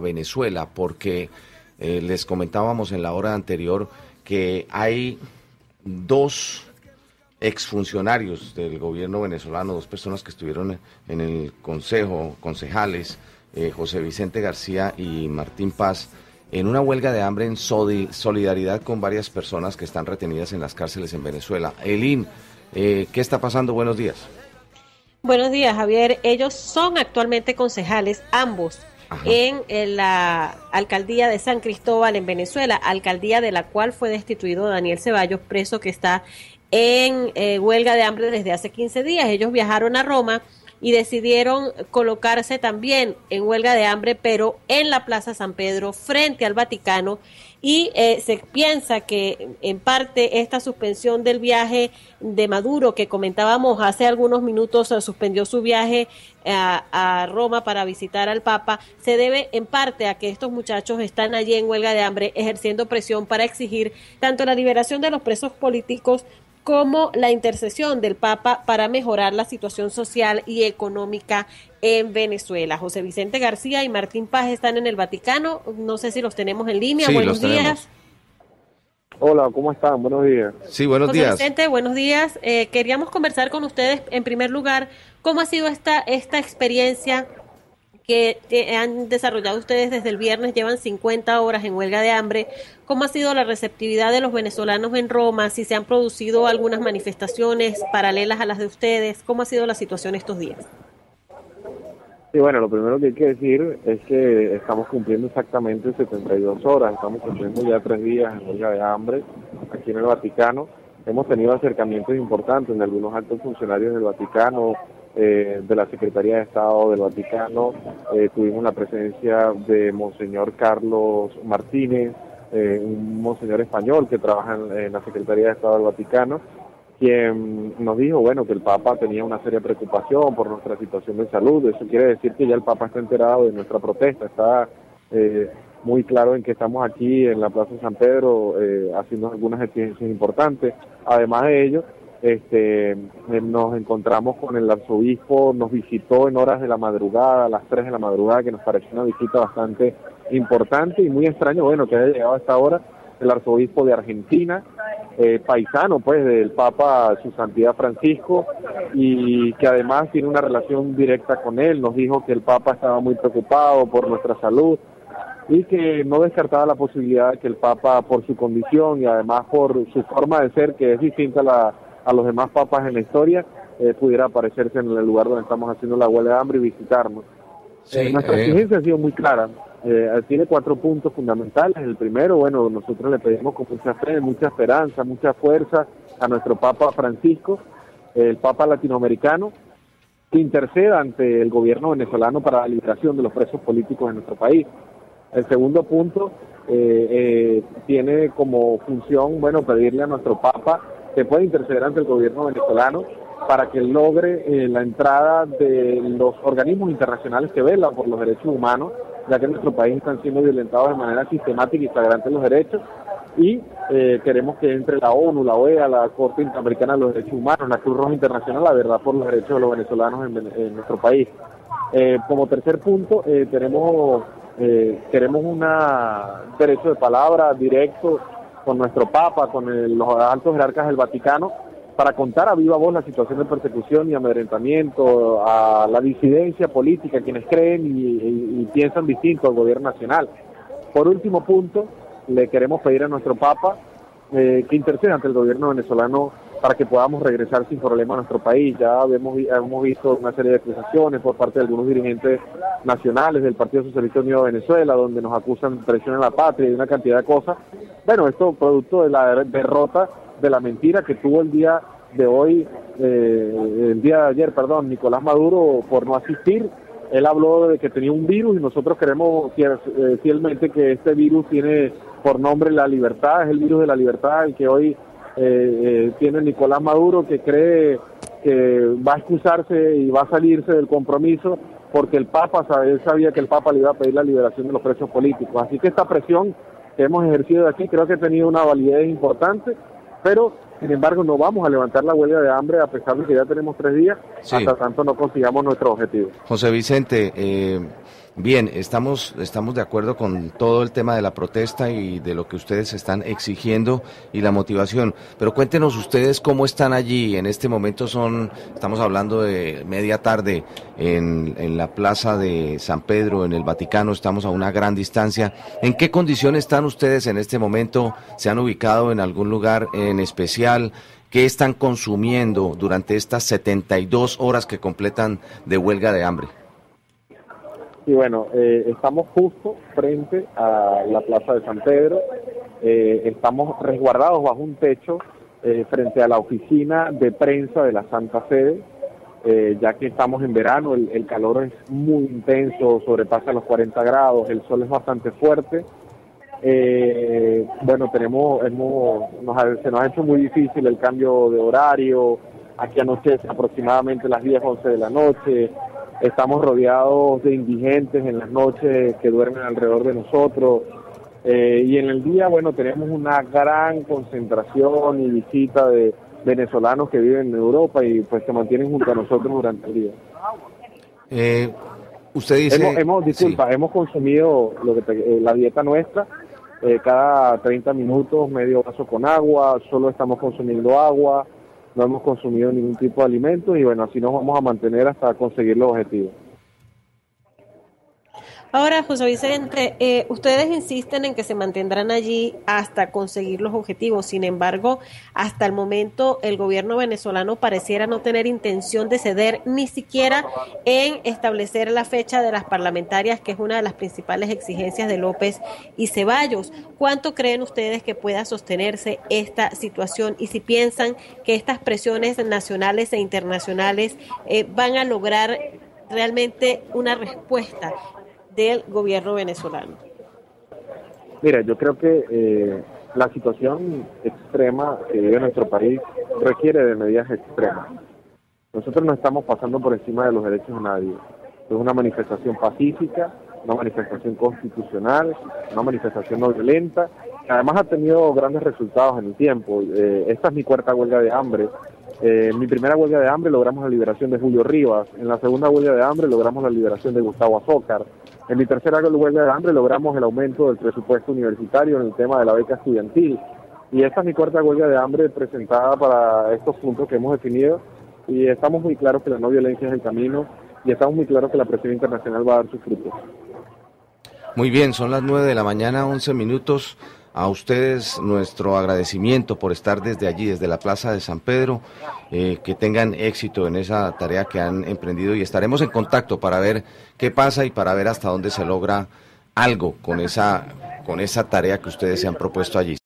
Venezuela, porque eh, les comentábamos en la hora anterior que hay dos exfuncionarios del gobierno venezolano, dos personas que estuvieron en el consejo, concejales, eh, José Vicente García y Martín Paz, en una huelga de hambre en solidaridad con varias personas que están retenidas en las cárceles en Venezuela. Elin, eh, ¿qué está pasando? Buenos días. Buenos días, Javier. Ellos son actualmente concejales, ambos, en, la alcaldía de San Cristóbal en Venezuela, alcaldía de la cual fue destituido Daniel Ceballos, preso que está en eh, huelga de hambre desde hace 15 días. Ellos viajaron a Roma y decidieron colocarse también en huelga de hambre, pero en la Plaza San Pedro, frente al Vaticano, y eh, se piensa que en parte esta suspensión del viaje de Maduro que comentábamos hace algunos minutos, eh, suspendió su viaje eh, a, a, Roma para visitar al Papa, se debe en parte a que estos muchachos están allí en huelga de hambre ejerciendo presión para exigir tanto la liberación de los presos políticos como la intercesión del Papa para mejorar la situación social y económica en Venezuela. José Vicente García y Martín Paz están en el Vaticano. No sé si los tenemos en línea. buenos días. Hola, ¿cómo están? Buenos días. Sí, buenos José días. Vicente, buenos días. Eh, queríamos conversar con ustedes, en primer lugar, cómo ha sido esta, esta experiencia que han desarrollado ustedes desde el viernes, llevan 50 horas en huelga de hambre. ¿Cómo ha sido la receptividad de los venezolanos en Roma? Si se han producido algunas manifestaciones paralelas a las de ustedes, ¿cómo ha sido la situación estos días? Sí, bueno, lo primero que hay que decir es que estamos cumpliendo exactamente 72 horas, estamos cumpliendo ya tres días en huelga de hambre aquí en el Vaticano. Hemos tenido acercamientos importantes en algunos altos funcionarios del Vaticano, eh, de la Secretaría de Estado del Vaticano, eh, tuvimos la presencia de Monseñor Carlos Martínez, eh, un monseñor español que trabaja en, la Secretaría de Estado del Vaticano, quien nos dijo, bueno, que el Papa tenía una seria preocupación por nuestra situación de salud. Eso quiere decir que ya el Papa está enterado de nuestra protesta, está muy claro en que estamos aquí en la Plaza San Pedro haciendo algunas exigencias importantes. Además de ello, este, eh, nos encontramos con el arzobispo, nos visitó en horas de la madrugada, a las 3 de la madrugada, que nos pareció una visita bastante importante y muy extraño, bueno, que haya llegado a esta hora el arzobispo de Argentina, eh, paisano pues del Papa Su Santidad Francisco y que además tiene una relación directa con él, nos dijo que el Papa estaba muy preocupado por nuestra salud y que no descartaba la posibilidad de que el Papa por su condición y además por su forma de ser que es distinta a la a los demás papas en la historia, eh, pudiera aparecerse en el lugar donde estamos haciendo la huelga de hambre y visitarnos. Eh, nuestra eh. exigencia ha sido muy clara. tiene cuatro puntos fundamentales. El primero, bueno, nosotros le pedimos con mucha fe, mucha esperanza, mucha fuerza a nuestro Papa Francisco, el Papa latinoamericano, que interceda ante el gobierno venezolano para la liberación de los presos políticos en nuestro país. El segundo punto tiene como función, bueno, pedirle a nuestro Papa se puede interceder ante el gobierno venezolano para que logre eh, la entrada de los organismos internacionales que velan por los derechos humanos, ya que en nuestro país están siendo violentados de manera sistemática y flagrante los derechos, y eh, queremos que entre la ONU, la OEA, la Corte Interamericana de los Derechos Humanos, la Cruz Roja Internacional, la verdad por los derechos de los venezolanos en, nuestro país. Eh, como tercer punto, tenemos queremos un derecho de palabra directo con nuestro Papa, con los altos jerarcas del Vaticano, para contar a viva voz la situación de persecución y amedrentamiento, a la disidencia política, quienes creen y, piensan distinto al gobierno nacional. Por último punto, le queremos pedir a nuestro Papa eh, que interceda ante el gobierno venezolano para que podamos regresar sin problema a nuestro país. Ya hemos, hemos visto una serie de acusaciones por parte de algunos dirigentes nacionales del Partido Socialista Unido de Venezuela, donde nos acusan de traición a la patria y una cantidad de cosas. Bueno, esto producto de la derrota de la mentira que tuvo el día de hoy, eh, el día de ayer, perdón, Nicolás Maduro por no asistir. Él habló de que tenía un virus y nosotros queremos eh, fielmente que este virus tiene por nombre la libertad, es el virus de la libertad, el que hoy eh, eh, tiene Nicolás Maduro que cree que va a excusarse y va a salirse del compromiso porque el Papa, él sabía que el Papa le iba a pedir la liberación de los presos políticos. Así que esta presión que hemos ejercido aquí creo que ha tenido una validez importante, pero sin embargo no vamos a levantar la huelga de hambre a pesar de que ya tenemos tres días, hasta tanto no consigamos nuestro objetivo. José Vicente, eh, Bien, estamos, estamos de acuerdo con todo el tema de la protesta y de lo que ustedes están exigiendo y la motivación. Pero cuéntenos ustedes cómo están allí. En este momento son, estamos hablando de media tarde en, en la plaza de San Pedro, en el Vaticano. Estamos a una gran distancia. ¿En qué condiciones están ustedes en este momento? ¿Se han ubicado en algún lugar en especial? ¿Qué están consumiendo durante estas 72 horas que completan de huelga de hambre? Y bueno, eh, estamos justo frente a la Plaza de San Pedro. Eh, estamos resguardados bajo un techo eh, frente a la oficina de prensa de la Santa Sede, ya que estamos en verano, el, calor es muy intenso, sobrepasa los 40 grados, el sol es bastante fuerte. Bueno, tenemos, hemos, se nos ha hecho muy difícil el cambio de horario. Aquí anochece aproximadamente las 10, 11 de la noche. Estamos rodeados de indigentes en las noches que duermen alrededor de nosotros. Eh, y en el día, bueno, tenemos una gran concentración y visita de venezolanos que viven en Europa y pues se mantienen junto a nosotros durante el día. Eh, usted dice... Hemos, disculpa, hemos consumido lo que eh, la dieta nuestra, cada 30 minutos medio vaso con agua, solo estamos consumiendo agua, no hemos consumido ningún tipo de alimento y bueno, así nos vamos a mantener hasta conseguir los objetivos. Ahora, José Vicente, eh, ustedes insisten en que se mantendrán allí hasta conseguir los objetivos. Sin embargo, hasta el momento el gobierno venezolano pareciera no tener intención de ceder ni siquiera en establecer la fecha de las parlamentarias, que es una de las principales exigencias de López y Ceballos. ¿Cuánto creen ustedes que pueda sostenerse esta situación? Y si piensan que estas presiones nacionales e internacionales eh, van a lograr realmente una respuesta del gobierno venezolano? Mira, yo creo que eh, la situación extrema que vive nuestro país requiere de medidas extremas. Nosotros no estamos pasando por encima de los derechos de nadie. Es una manifestación pacífica, una manifestación constitucional, una manifestación no violenta, que además ha tenido grandes resultados en el tiempo. Eh, esta es mi cuarta huelga de hambre. Eh, en mi primera huelga de hambre logramos la liberación de Julio Rivas. En la segunda huelga de hambre logramos la liberación de Gustavo Azócar. En mi tercera huelga de hambre logramos el aumento del presupuesto universitario en el tema de la beca estudiantil. Y esta es mi cuarta huelga de hambre presentada para estos puntos que hemos definido y estamos muy claros que la no violencia es el camino y estamos muy claros que la presión internacional va a dar sus frutos. Muy bien, son las nueve de la mañana, once minutos. A ustedes nuestro agradecimiento por estar desde allí, desde la Plaza de San Pedro, eh, que tengan éxito en esa tarea que han emprendido y estaremos en contacto para ver qué pasa y para ver hasta dónde se logra algo con esa, con esa tarea que ustedes se han propuesto allí.